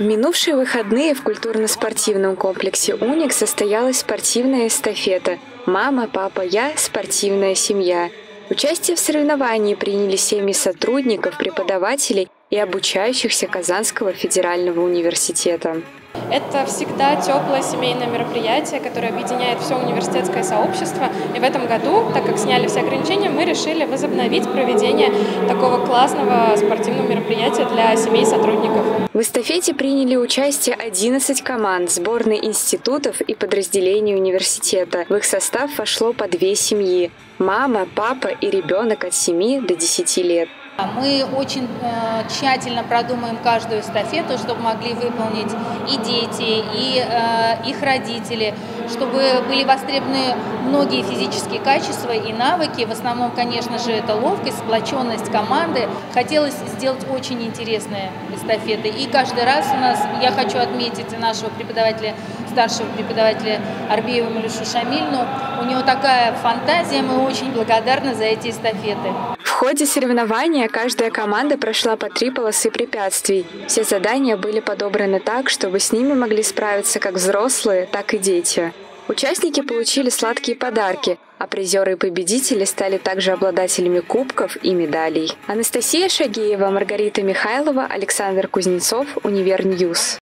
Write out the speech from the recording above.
Минувшие выходные в культурно-спортивном комплексе «Уник» состоялась спортивная эстафета «Мама, папа, я. Спортивная семья». Участие в соревновании приняли семьи сотрудников, преподавателей и обучающихся Казанского федерального университета. Это всегда теплое семейное мероприятие, которое объединяет все университетское сообщество. И в этом году, так как сняли все ограничения, мы решили возобновить проведение такого классного спортивного мероприятия для семей сотрудников. Эстафете приняли участие 11 команд, сборной институтов и подразделений университета. В их состав вошло по две семьи – мама, папа и ребенок от 7 до 10 лет. Мы очень э, тщательно продумаем каждую эстафету, чтобы могли выполнить и дети, и э, их родители, чтобы были востребованы многие физические качества и навыки. В основном, конечно же, это ловкость, сплоченность команды. Хотелось сделать очень интересные эстафеты. И каждый раз у нас, я хочу отметить нашего преподавателя, старшего преподавателя Арбеева Малюшу Шамильну. У него такая фантазия, мы очень благодарны за эти эстафеты ходе соревнования каждая команда прошла по три полосы препятствий. Все задания были подобраны так, чтобы с ними могли справиться как взрослые, так и дети. Участники получили сладкие подарки, а призеры и победители стали также обладателями кубков и медалей. Анастасия Шагеева, Маргарита Михайлова, Александр Кузнецов, Univer News.